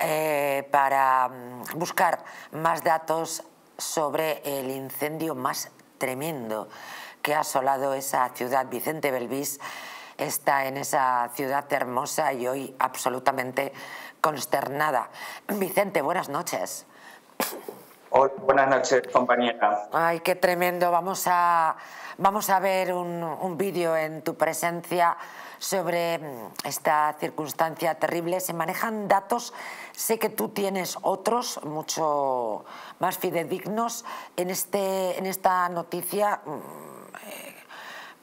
eh, para mm, buscar más datos sobre el incendio más tremendo que ha asolado esa ciudad. Vicente Belvis está en esa ciudad hermosa y hoy absolutamente consternada. Vicente, buenas noches. Hola, buenas noches, compañera. Ay, qué tremendo. Vamos a, vamos a ver un, un vídeo en tu presencia sobre mm, esta circunstancia terrible. Se manejan datos, sé que tú tienes otros mucho más fidedignos. En, este, en esta noticia, mm, eh,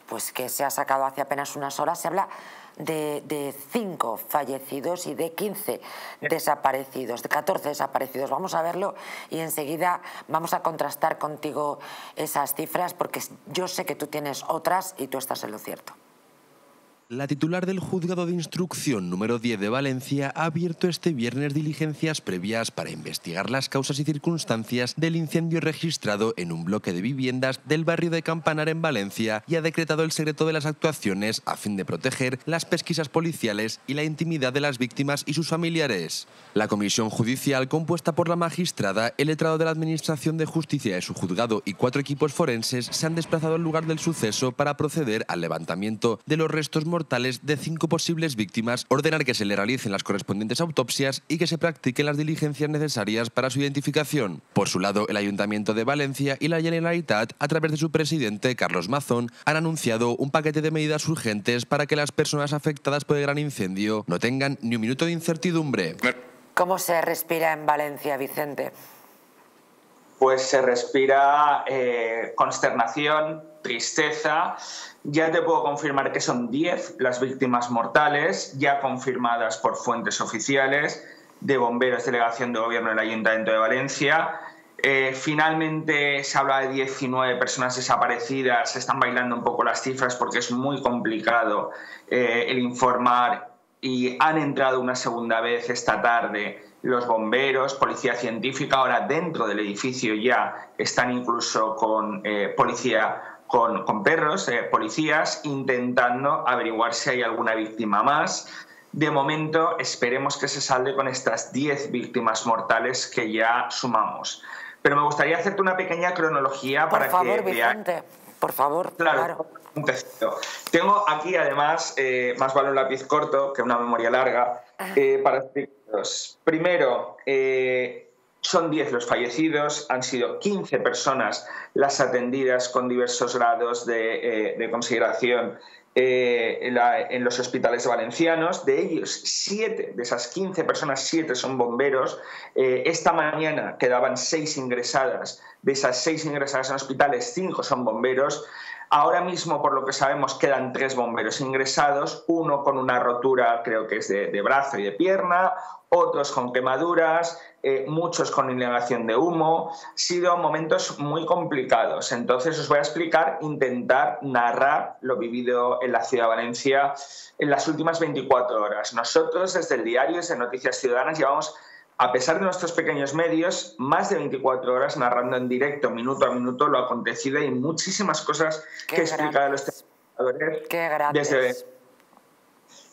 pues que se ha sacado hace apenas unas horas, se habla de, de, cinco fallecidos y de 15 desaparecidos, de 14 desaparecidos. Vamos a verlo y enseguida vamos a contrastar contigo esas cifras porque yo sé que tú tienes otras y tú estás en lo cierto. La titular del Juzgado de Instrucción número 10 de Valencia ha abierto este viernes diligencias previas para investigar las causas y circunstancias del incendio registrado en un bloque de viviendas del barrio de Campanar en Valencia y ha decretado el secreto de las actuaciones a fin de proteger las pesquisas policiales y la intimidad de las víctimas y sus familiares. La comisión judicial, compuesta por la magistrada, el letrado de la Administración de Justicia de su juzgado y cuatro equipos forenses, se han desplazado al lugar del suceso para proceder al levantamiento de los restos mortales de cinco posibles víctimas, ordenar que se le realicen las correspondientes autopsias y que se practiquen las diligencias necesarias para su identificación. Por su lado, el Ayuntamiento de Valencia y la Generalitat, a través de su presidente, Carlos Mazón, han anunciado un paquete de medidas urgentes para que las personas afectadas por el gran incendio no tengan ni un minuto de incertidumbre. ¿Cómo se respira en Valencia, Vicente? Pues se respira eh, consternación, tristeza. Ya te puedo confirmar que son 10 las víctimas mortales, ya confirmadas por fuentes oficiales de bomberos, delegación de gobierno del Ayuntamiento de Valencia. Eh, finalmente se habla de 19 personas desaparecidas, se están bailando un poco las cifras porque es muy complicado eh, el informar y han entrado una segunda vez esta tarde los bomberos, policía científica, ahora dentro del edificio ya están incluso con eh, policía con, perros, eh, policías, intentando averiguar si hay alguna víctima más. De momento, esperemos que se salde con estas 10 víctimas mortales que ya sumamos. Pero me gustaría hacerte una pequeña cronología por para favor, que Vicente, Por favor, claro. Tengo aquí además, eh, más vale un lápiz corto que una memoria larga, eh, para Primero, son 10 los fallecidos, han sido 15 personas las atendidas con diversos grados de, eh, consideración eh, en, los hospitales valencianos. De ellos, 7 de esas 15 personas, 7 son bomberos. Eh, esta mañana quedaban 6 ingresadas. De esas 6 ingresadas en hospitales, 5 son bomberos. Ahora mismo, por lo que sabemos, quedan tres bomberos ingresados, uno con una rotura, creo que es de, brazo y de pierna, otros con quemaduras, eh, muchos con inhalación de humo. Han sido momentos muy complicados. Entonces os voy a explicar, intentar narrar lo vivido en la ciudad de Valencia en las últimas 24 horas. Nosotros desde el diario, de Noticias Ciudadanas, llevamos a pesar de nuestros pequeños medios, más de 24 horas narrando en directo, minuto a minuto, lo acontecido y muchísimas cosas que explicar a los telespectadores. Qué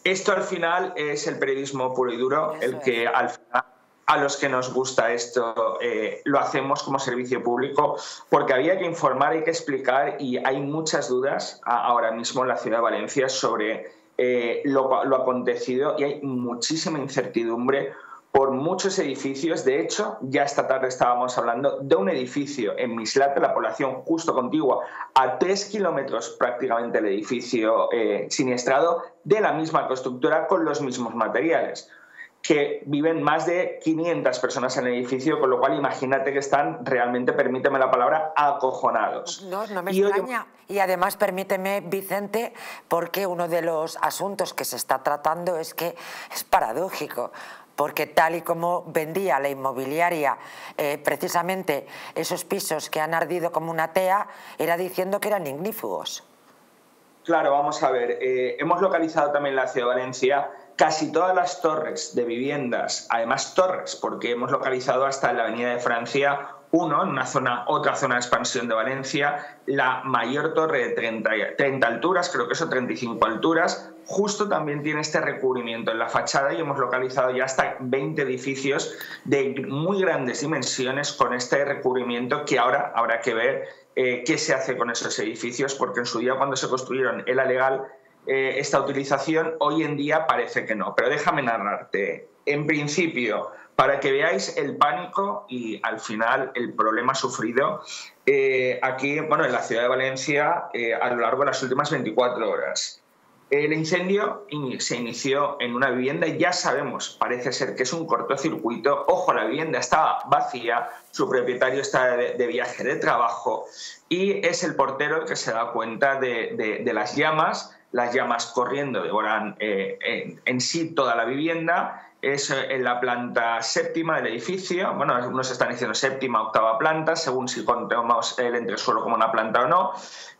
Esto al final es el periodismo puro y duro, el que al final a los que nos gusta esto eh, lo hacemos como servicio público porque había que informar, hay que explicar y hay muchas dudas ahora mismo en la ciudad de Valencia sobre eh, lo, lo acontecido y hay muchísima incertidumbre por muchos edificios. De hecho, ya esta tarde estábamos hablando de un edificio en Mislata, la población justo contigua, a tres kilómetros prácticamente el edificio eh, siniestrado, de la misma constructora con los mismos materiales que viven más de 500 personas en el edificio, con lo cual imagínate que están realmente, permíteme la palabra, acojonados. No, no me extraña. Y además, permíteme, Vicente, porque uno de los asuntos que se está tratando es que es paradójico porque tal y como vendía la inmobiliaria eh, precisamente esos pisos que han ardido como una tea, era diciendo que eran ignífugos. Claro, vamos a ver. Eh, hemos localizado también en la ciudad de Valencia casi todas las torres de viviendas, además torres, porque hemos localizado hasta en la Avenida de Francia uno, en una zona, otra zona de expansión de Valencia, la mayor torre de 30, 30 alturas, creo que son 35 alturas, justo también tiene este recubrimiento en la fachada y hemos localizado ya hasta 20 edificios de muy grandes dimensiones con este recubrimiento que ahora habrá que ver eh, qué se hace con esos edificios, porque en su día cuando se construyeron era legal eh, esta utilización, hoy en día parece que no. Pero déjame narrarte. En principio, para que veáis el pánico y al final el problema sufrido eh, aquí, bueno, en la ciudad de Valencia a lo largo de las últimas 24 horas. El incendio se inició en una vivienda ya sabemos, parece ser que es un cortocircuito. Ojo, la vivienda estaba vacía, su propietario está de, viaje de trabajo y es el portero el que se da cuenta de, las llamas. Las llamas corriendo devoran eh, en, sí toda la vivienda es en la planta séptima del edificio. Bueno, algunos están diciendo séptima, octava planta, según si contemos el entresuelo como una planta o no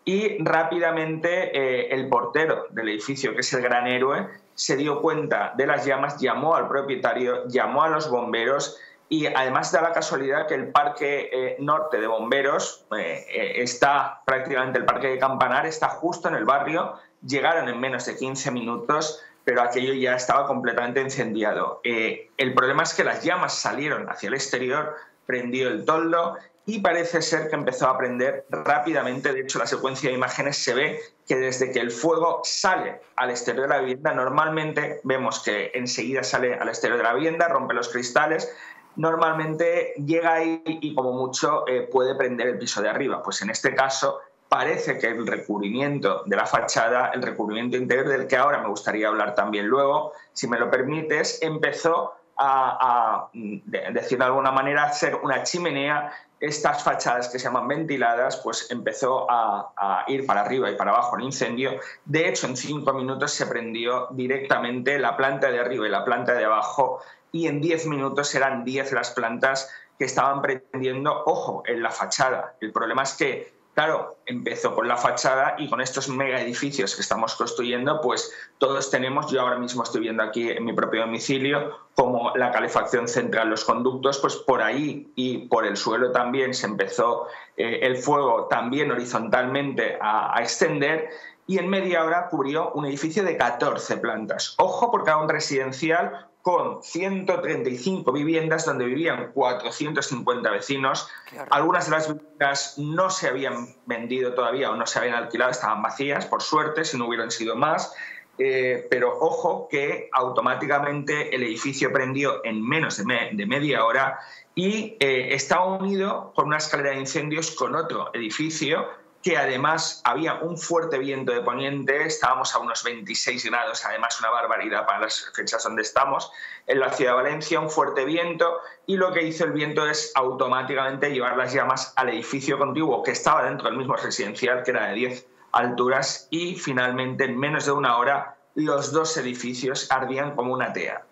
y rápidamente eh, el portero del edificio, que es el gran héroe, se dio cuenta de las llamas, llamó al propietario, llamó a los bomberos y además da la casualidad que el parque eh, norte de bomberos eh, está prácticamente el parque de Campanar, está justo en el barrio, llegaron en menos de 15 minutos, pero aquello ya estaba completamente incendiado. el problema es que las llamas salieron hacia el exterior, prendió el toldo y parece ser que empezó a prender rápidamente. De hecho, la secuencia de imágenes se ve que desde que el fuego sale al exterior de la vivienda, normalmente vemos que enseguida sale al exterior de la vivienda, rompe los cristales, normalmente llega ahí y como mucho eh, puede prender el piso de arriba. Pues en este caso parece que el recubrimiento de la fachada, el recubrimiento interior del que ahora me gustaría hablar también luego, si me lo permites, empezó a, a decir de alguna manera, hacer una chimenea estas fachadas que se llaman ventiladas, pues empezó a, ir para arriba y para abajo el incendio. De hecho, en cinco minutos se prendió directamente la planta de arriba y la planta de abajo y en diez minutos eran diez las plantas que estaban prendiendo, ojo, en la fachada. El problema es que Claro, empezó con la fachada y con estos mega edificios que estamos construyendo, pues todos tenemos, yo ahora mismo estoy viendo aquí en mi propio domicilio, como la calefacción central, los conductos, pues por ahí y por el suelo también se empezó eh, el fuego también horizontalmente a, a extender y en media hora cubrió un edificio de 14 plantas. Ojo porque era un residencial con 135 viviendas donde vivían 450 vecinos. Algunas de las viviendas no se habían vendido todavía o no se habían alquilado, estaban vacías, por suerte, si no hubieran sido más. Eh, pero ojo que automáticamente el edificio prendió en menos de, media hora y eh, está unido por una escalera de incendios con otro edificio que además había un fuerte viento de poniente, estábamos a unos 26 grados, además una barbaridad para las fechas donde estamos, en la ciudad de Valencia, un fuerte viento, y lo que hizo el viento es automáticamente llevar las llamas al edificio contiguo que estaba dentro del mismo residencial, que era de 10 alturas, y finalmente en menos de una hora los dos edificios ardían como una tea.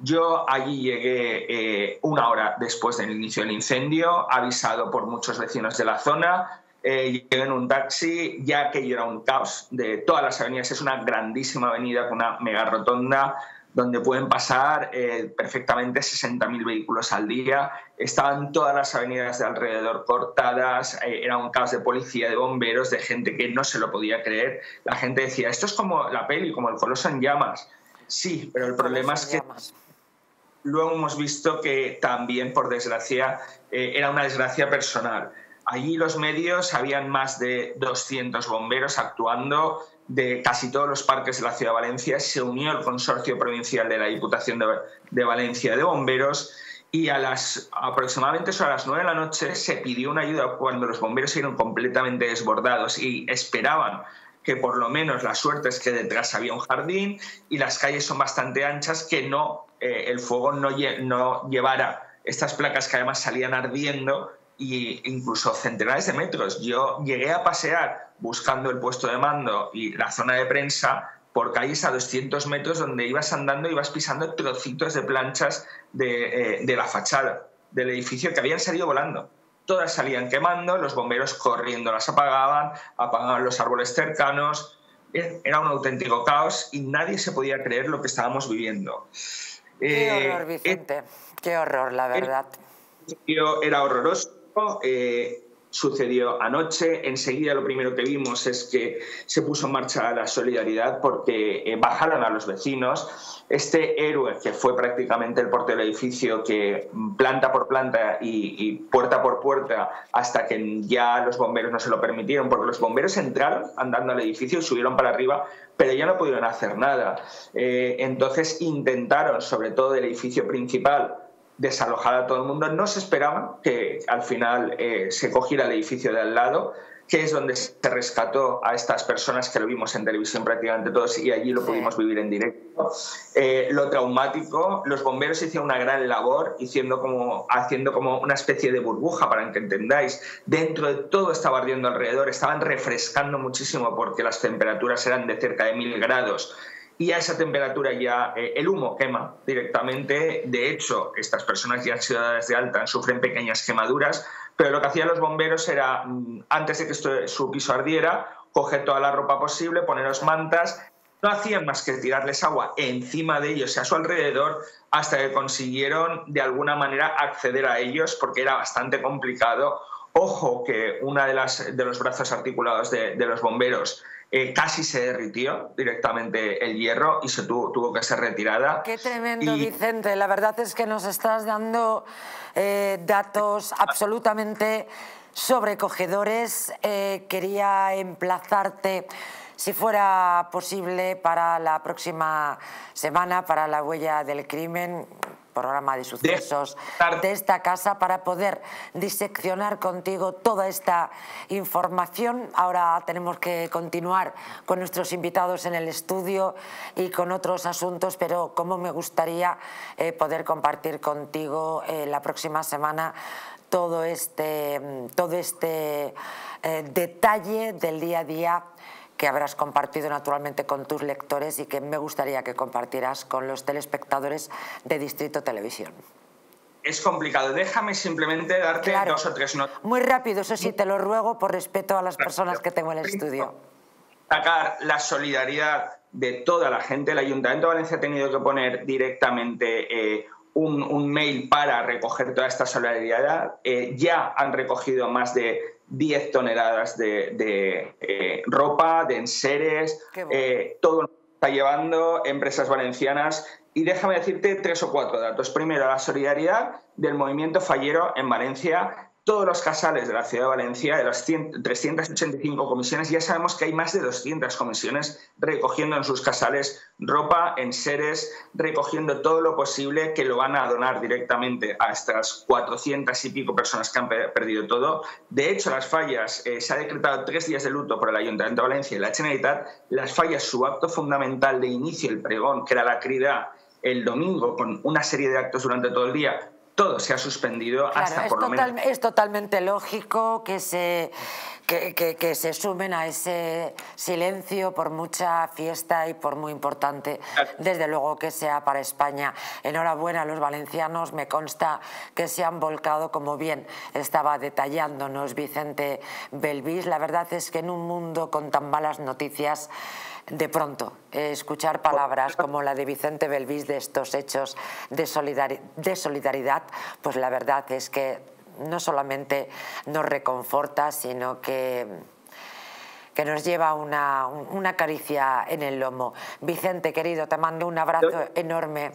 Yo allí llegué eh, una hora después del inicio del incendio, avisado por muchos vecinos de la zona, eh, llegué en un taxi, ya que era un caos de todas las avenidas. Es una grandísima avenida con una mega rotonda donde pueden pasar eh, perfectamente 60.000 vehículos al día. Estaban todas las avenidas de alrededor cortadas, eh, era un caos de policía, de bomberos, de gente que no se lo podía creer. La gente decía, esto es como la peli, como el Coloso en llamas. Sí, pero el problema es que luego hemos visto que también, por desgracia, era una desgracia personal. Allí los medios, habían más de 200 bomberos actuando de casi todos los parques de la ciudad de Valencia. Se unió el consorcio provincial de la Diputación de, Valencia de bomberos y a las aproximadamente a las 9 de la noche se pidió una ayuda cuando los bomberos vieron completamente desbordados y esperaban que por lo menos la suerte es que detrás había un jardín y las calles son bastante anchas, que no eh, el fuego no llevara estas placas que además salían ardiendo y incluso centenares de metros. Yo llegué a pasear buscando el puesto de mando y la zona de prensa por calles a 200 metros donde ibas andando y ibas pisando trocitos de planchas de, eh, de la fachada del edificio que habían salido volando. Todas salían quemando, los bomberos corriendo las apagaban, apagaban los árboles cercanos. Era un auténtico caos y nadie se podía creer lo que estábamos viviendo. Qué horror, eh, Vicente. Qué horror, la verdad. era horroroso eh, sucedió anoche. Enseguida lo primero que vimos es que se puso en marcha la solidaridad porque eh, bajaron a los vecinos. Este héroe, que fue prácticamente el portero del edificio, que planta por planta y, puerta por puerta, hasta que ya los bomberos no se lo permitieron, porque los bomberos entraron andando al edificio y subieron para arriba, pero ya no pudieron hacer nada. Eh, entonces intentaron, sobre todo del edificio principal, desalojar a todo el mundo. No se esperaban que al final eh, se cogiera el edificio de al lado, que es donde se rescató a estas personas que lo vimos en televisión prácticamente todos y allí lo pudimos vivir en directo. Eh, lo traumático, los bomberos hicieron una gran labor haciendo como, haciendo como una especie de burbuja, para que entendáis. Dentro de todo estaba ardiendo alrededor, estaban refrescando muchísimo porque las temperaturas eran de cerca de mil grados y a esa temperatura ya eh, el humo quema directamente. De hecho, estas personas ya han sido dadas de alta, sufren pequeñas quemaduras, pero lo que hacían los bomberos era, mm, antes de que su piso ardiera, coger toda la ropa posible, poneros mantas. No hacían más que tirarles agua encima de ellos y a su alrededor hasta que consiguieron de alguna manera acceder a ellos porque era bastante complicado. Ojo que una de, las, de los brazos articulados de los bomberos eh, casi se derritió directamente el hierro y se tuvo, tuvo que ser retirada. Qué tremendo, Vicente. La verdad es que nos estás dando eh, datos absolutamente sobrecogedores. Eh, quería emplazarte, si fuera posible, para la próxima semana, para la huella del crimen programa de sucesos de esta casa para poder diseccionar contigo toda esta información. Ahora tenemos que continuar con nuestros invitados en el estudio y con otros asuntos, pero como me gustaría eh, poder compartir contigo eh, la próxima semana todo este, todo este eh, detalle del día a día que habrás compartido naturalmente con tus lectores y que me gustaría que compartieras con los telespectadores de Distrito Televisión. Es complicado. Déjame simplemente darte dos o tres notas. Muy rápido, eso sí, te lo ruego por respeto a las personas que tengo en el estudio. Sacar la solidaridad de toda la gente. El Ayuntamiento de Valencia ha tenido que poner directamente eh, un, mail para recoger toda esta solidaridad. Eh, ya han recogido más de 10 toneladas de, eh, ropa, de enseres, eh, todo lo está llevando empresas valencianas. Y déjame decirte tres o cuatro datos. Primero, la solidaridad del movimiento fallero en Valencia todos los casales de la ciudad de Valencia, de las 385 comisiones, ya sabemos que hay más de 200 comisiones recogiendo en sus casales ropa, enseres, recogiendo todo lo posible que lo van a donar directamente a estas 400 y pico personas que han perdido todo. De hecho, las fallas, eh, se ha decretado tres días de luto por el Ayuntamiento de Valencia y la Generalitat. Las fallas, su acto fundamental de inicio, el pregón, que era la crida el domingo, con una serie de actos durante todo el día, todo se ha suspendido hasta por lo menos. Es totalmente lógico que se, que, se sumen a ese silencio por mucha fiesta y por muy importante, desde luego que sea para España. Enhorabuena a los valencianos, me consta que se han volcado, como bien estaba detallándonos Vicente Belvis. La verdad es que en un mundo con tan malas noticias, de pronto escuchar palabras como la de Vicente Belvis de estos hechos de, solidaridad, pues la verdad es que no solamente nos reconforta, sino que que nos lleva una, una caricia en el lomo. Vicente, querido, te mando un abrazo enorme.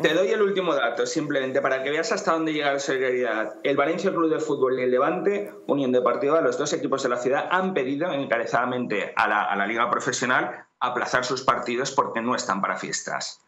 Te doy el último dato, simplemente para que veas hasta dónde llega la solidaridad. El Valencia Club de Fútbol y el Levante, Unión Deportiva, los dos equipos de la ciudad, han pedido encarecidamente a la, a la Liga Profesional aplazar sus partidos porque no están para fiestas.